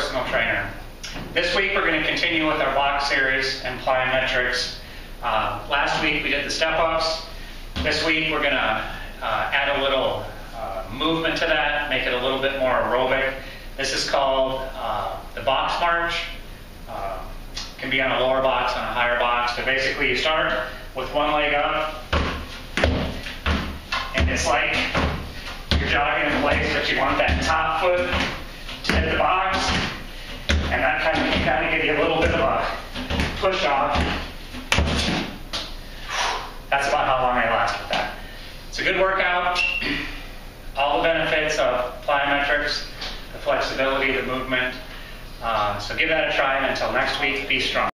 personal trainer. This week we're going to continue with our block series and plyometrics. Uh, last week we did the step ups. This week we're going to uh, add a little uh, movement to that, make it a little bit more aerobic. This is called uh, the box march. Uh, can be on a lower box, on a higher box, but basically you start with one leg up, and it's like you're jogging in place, but you want that top foot kind of give you a little bit of a push off. That's about how long I last with that. It's a good workout. All the benefits of plyometrics, the flexibility, the movement. Uh, so give that a try, and until next week, be strong.